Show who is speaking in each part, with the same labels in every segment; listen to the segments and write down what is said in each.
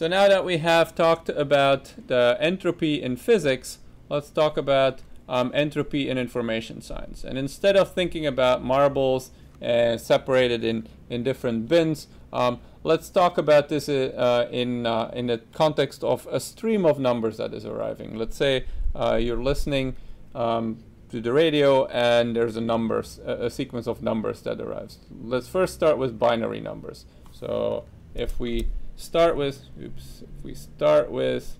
Speaker 1: So now that we have talked about the entropy in physics, let's talk about um, entropy in information science. And instead of thinking about marbles uh, separated in, in different bins, um, let's talk about this uh, in, uh, in the context of a stream of numbers that is arriving. Let's say uh, you're listening um, to the radio and there's a numbers, a, a sequence of numbers that arrives. Let's first start with binary numbers. So if we start with, oops, if we start with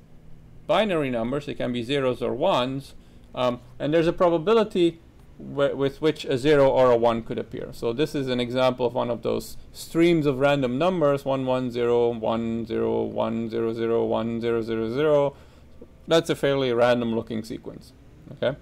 Speaker 1: binary numbers, it can be zeros or ones, um, and there's a probability with which a 0 or a 1 could appear. So this is an example of one of those streams of random numbers, 1, 1, 0, 1, 0, 1, 0, 0, 1, 0, 0, 0. That's a fairly random looking sequence. Okay.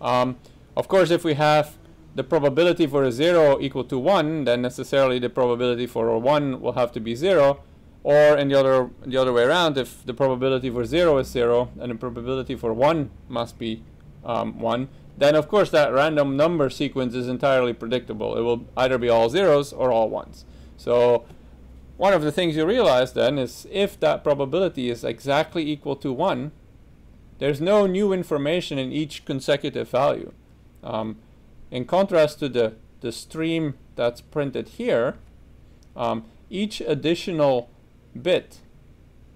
Speaker 1: Um, of course, if we have the probability for a 0 equal to 1, then necessarily the probability for a 1 will have to be 0. Or in the other the other way around, if the probability for 0 is 0 and the probability for 1 must be um, 1, then of course that random number sequence is entirely predictable. It will either be all zeros or all ones. So one of the things you realize then is if that probability is exactly equal to 1, there's no new information in each consecutive value. Um, in contrast to the, the stream that's printed here, um, each additional bit,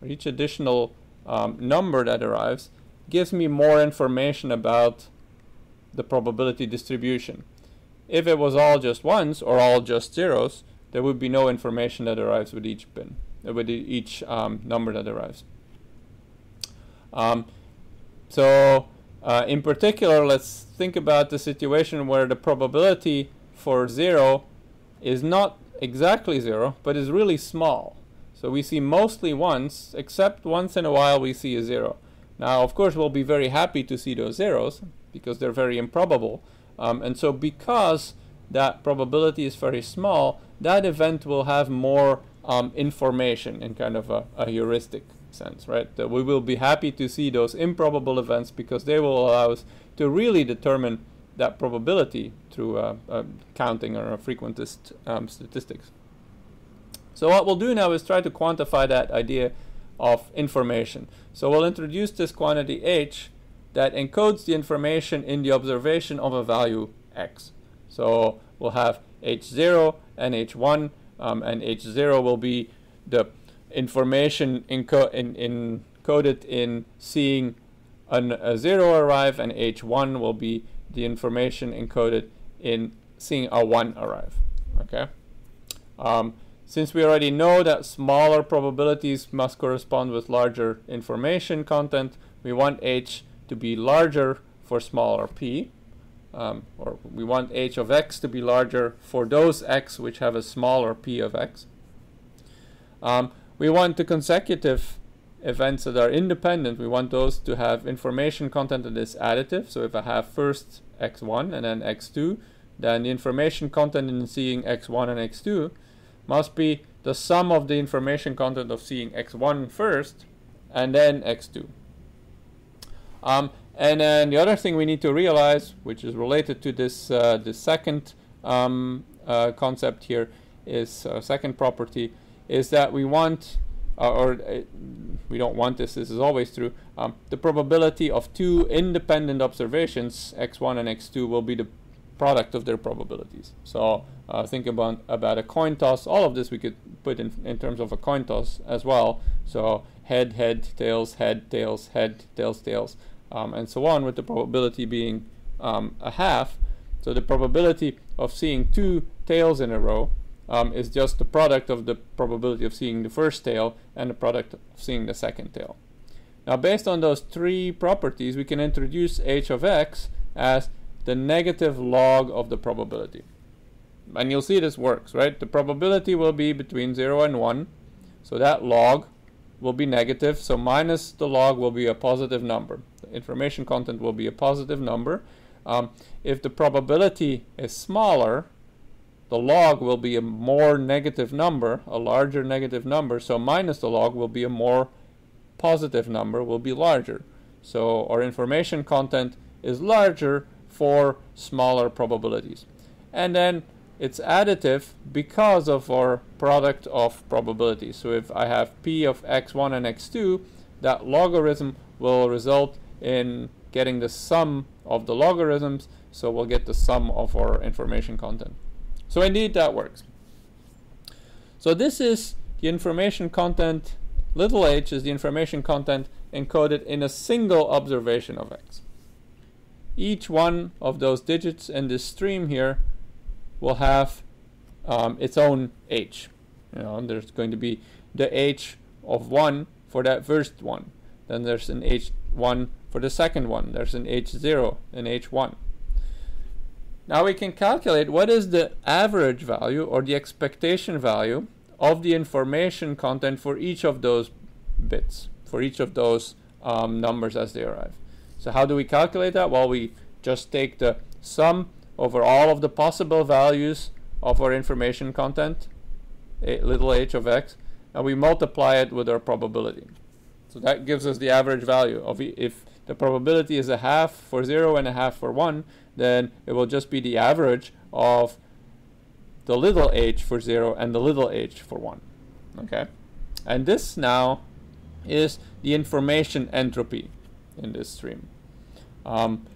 Speaker 1: or each additional um, number that arrives, gives me more information about the probability distribution. If it was all just ones or all just zeros, there would be no information that arrives with each bin, uh, with each um, number that arrives. Um, so uh, in particular, let's think about the situation where the probability for zero is not exactly zero, but is really small. So we see mostly ones, except once in a while we see a zero. Now, of course, we'll be very happy to see those zeros because they're very improbable. Um, and so because that probability is very small, that event will have more um, information in kind of a, a heuristic sense, right? That we will be happy to see those improbable events because they will allow us to really determine that probability through uh, uh, counting or frequentist um, statistics. So what we'll do now is try to quantify that idea of information. So we'll introduce this quantity h that encodes the information in the observation of a value x. So we'll have h0 and h1, um, and h0 will be the information enco in, in encoded in seeing an, a 0 arrive, and h1 will be the information encoded in seeing a 1 arrive. Okay. Um, since we already know that smaller probabilities must correspond with larger information content, we want h to be larger for smaller p, um, or we want h of x to be larger for those x which have a smaller p of x. Um, we want the consecutive events that are independent, we want those to have information content that is additive. So if I have first x1 and then x2, then the information content in seeing x1 and x2 must be the sum of the information content of seeing x1 first and then x2. Um, and then the other thing we need to realize, which is related to this, uh, the second um, uh, concept here, is uh, second property, is that we want, uh, or uh, we don't want this, this is always true, um, the probability of two independent observations, x1 and x2, will be the product of their probabilities. So uh, think about, about a coin toss. All of this we could put in, in terms of a coin toss as well. So head, head, tails, head, tails, head, tails, tails, um, and so on with the probability being um, a half. So the probability of seeing two tails in a row um, is just the product of the probability of seeing the first tail and the product of seeing the second tail. Now based on those three properties, we can introduce h of x as the negative log of the probability. And you'll see this works, right? The probability will be between 0 and 1. So that log will be negative. So minus the log will be a positive number. The information content will be a positive number. Um, if the probability is smaller, the log will be a more negative number, a larger negative number. So minus the log will be a more positive number, will be larger. So our information content is larger for smaller probabilities. And then it's additive because of our product of probabilities. So if I have p of x1 and x2, that logarithm will result in getting the sum of the logarithms, so we'll get the sum of our information content. So indeed that works. So this is the information content, little h is the information content encoded in a single observation of x. Each one of those digits in this stream here will have um, its own h. You know, there's going to be the h of 1 for that first one. Then there's an h1 for the second one. There's an h0 and h1. Now we can calculate what is the average value or the expectation value of the information content for each of those bits, for each of those um, numbers as they arrive. So how do we calculate that? Well, we just take the sum over all of the possible values of our information content, a little h of x, and we multiply it with our probability. So that gives us the average value of if the probability is a half for 0 and a half for 1, then it will just be the average of the little h for 0 and the little h for 1. Okay? And this now is the information entropy in this stream. Um,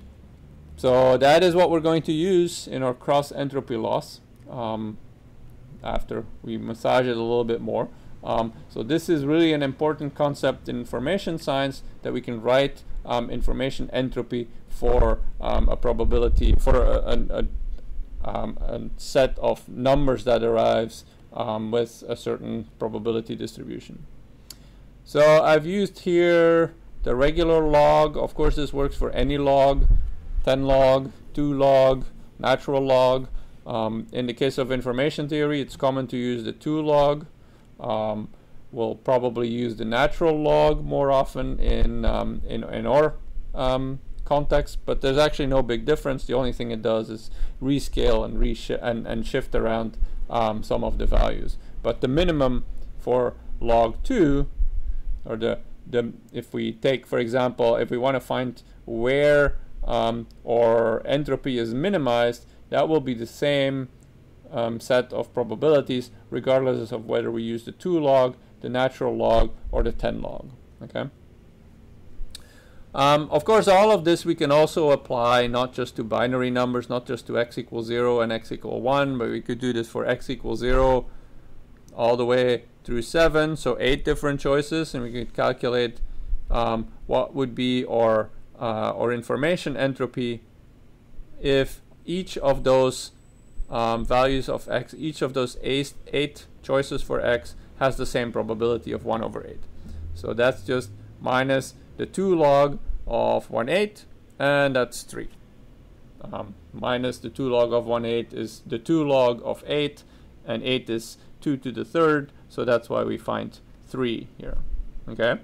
Speaker 1: so that is what we're going to use in our cross entropy loss um, after we massage it a little bit more. Um, so this is really an important concept in information science that we can write um, information entropy for um, a probability, for a, a, a, um, a, set of numbers that arrives with a certain probability distribution. So I've used here the regular log. Of course, this works for any log. 10 log, 2 log, natural log. Um, in the case of information theory, it's common to use the 2 log. Um, we'll probably use the natural log more often in, um, in, in our um, context, but there's actually no big difference. The only thing it does is rescale and, reshi and, and shift around um, some of the values. But the minimum for log 2, or the, the if we take, for example, if we want to find where um, or entropy is minimized, that will be the same um, set of probabilities regardless of whether we use the 2 log, the natural log, or the 10 log. Okay. Um, of course, all of this we can also apply not just to binary numbers, not just to x equals 0 and x equals 1, but we could do this for x equals 0 all the way through 7, so 8 different choices, and we could calculate um, what would be our uh, or information entropy if each of those um, values of x, each of those eight, eight choices for x has the same probability of 1 over 8. So that's just minus the 2 log of 1 8, and that's 3. Um, minus the 2 log of 1 8 is the 2 log of 8, and 8 is 2 to the third, so that's why we find 3 here. Okay?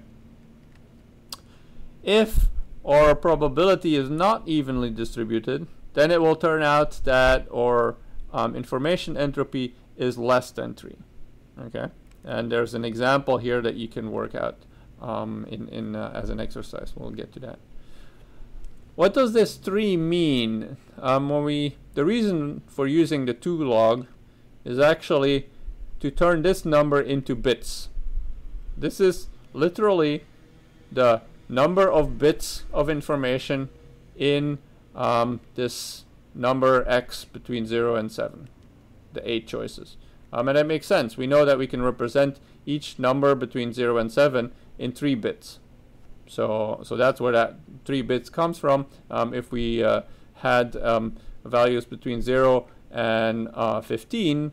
Speaker 1: If our probability is not evenly distributed, then it will turn out that our um, information entropy is less than 3. Okay, and there's an example here that you can work out um, in, in uh, as an exercise. We'll get to that. What does this 3 mean? Um, when we, the reason for using the 2 log is actually to turn this number into bits. This is literally the number of bits of information in um, this number x between 0 and 7, the 8 choices. Um, and that makes sense. We know that we can represent each number between 0 and 7 in 3 bits. So, so that's where that 3 bits comes from. Um, if we uh, had um, values between 0 and uh, 15,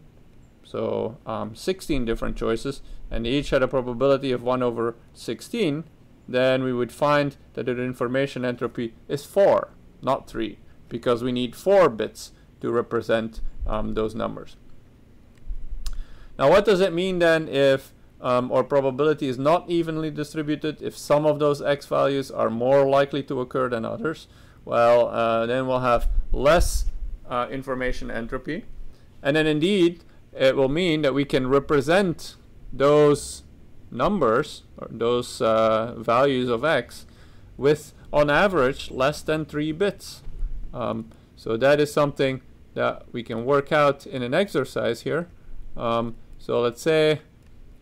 Speaker 1: so um, 16 different choices, and each had a probability of 1 over 16, then we would find that the information entropy is 4, not 3, because we need 4 bits to represent um, those numbers. Now what does it mean then if um, our probability is not evenly distributed, if some of those x values are more likely to occur than others? Well, uh, then we'll have less uh, information entropy. And then indeed, it will mean that we can represent those numbers or those uh, values of x with on average less than 3 bits. Um, so that is something that we can work out in an exercise here. Um, so let's say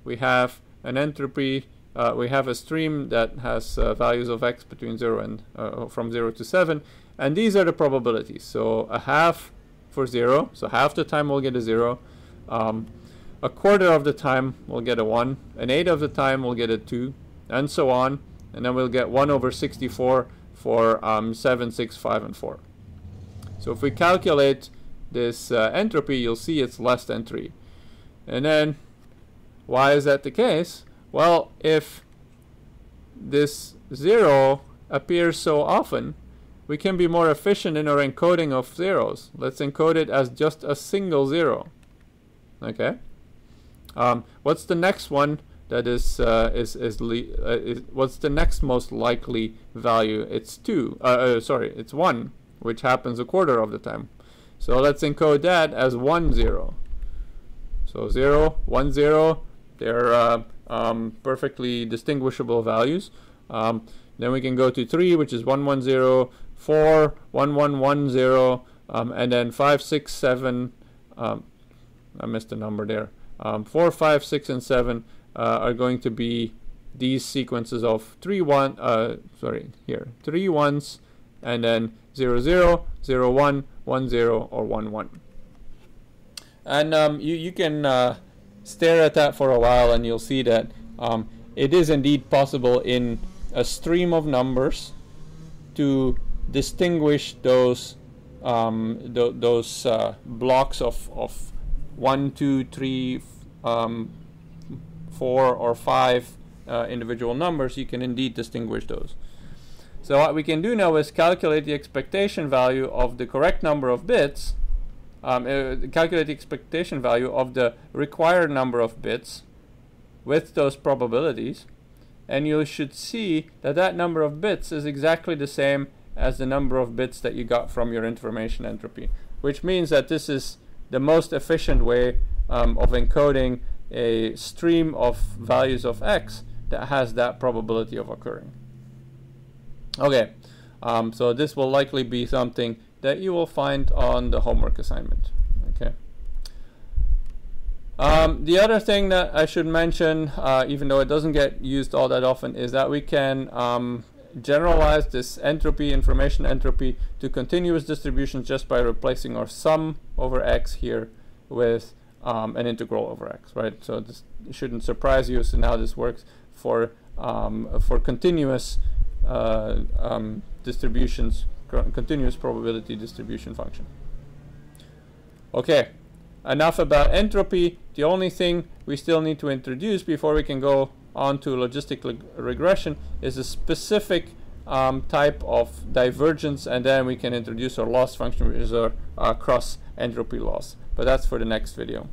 Speaker 1: we have an entropy, uh, we have a stream that has uh, values of x between 0 and uh, from 0 to 7, and these are the probabilities. So a half for 0, so half the time we'll get a 0. Um, a quarter of the time we'll get a 1, an eighth of the time we'll get a 2, and so on, and then we'll get 1 over 64 for um, 7, 6, 5, and 4. So if we calculate this uh, entropy, you'll see it's less than 3. And then, why is that the case? Well, if this 0 appears so often, we can be more efficient in our encoding of zeros. Let's encode it as just a single 0. Okay? Um, what's the next one that is, uh, is, is, uh, is, what's the next most likely value? It's 2, uh, uh, sorry, it's 1, which happens a quarter of the time. So let's encode that as 1, 0. So 0, 1, 0, they're uh, um, perfectly distinguishable values. Um, then we can go to 3, which is 1, 1, 0, 4, 1, 1, 1, 0, um, and then 5, 6, 7, um, I missed a number there. Um, 4, 5, 6, and 7 uh, are going to be these sequences of 3, 1, uh, sorry, here, 3 ones, and then 0, 0, 0, 1, 1, 0, or 1, 1. And um, you, you can uh, stare at that for a while and you'll see that um, it is indeed possible in a stream of numbers to distinguish those um, th those uh, blocks of, of one, two, three, um, four, or five uh, individual numbers, you can indeed distinguish those. So what we can do now is calculate the expectation value of the correct number of bits, um, uh, calculate the expectation value of the required number of bits with those probabilities, and you should see that that number of bits is exactly the same as the number of bits that you got from your information entropy, which means that this is the most efficient way um, of encoding a stream of values of x that has that probability of occurring. Okay, um, so this will likely be something that you will find on the homework assignment. Okay. Um, the other thing that I should mention, uh, even though it doesn't get used all that often, is that we can um, generalize this entropy, information entropy, to continuous distributions just by replacing our sum over x here with um, an integral over x, right? So this shouldn't surprise you So now this works for um, for continuous uh, um, distributions, continuous probability distribution function. Okay, enough about entropy. The only thing we still need to introduce before we can go on to logistic regression is a specific um, type of divergence and then we can introduce our loss function which is our, our cross entropy loss. But that's for the next video.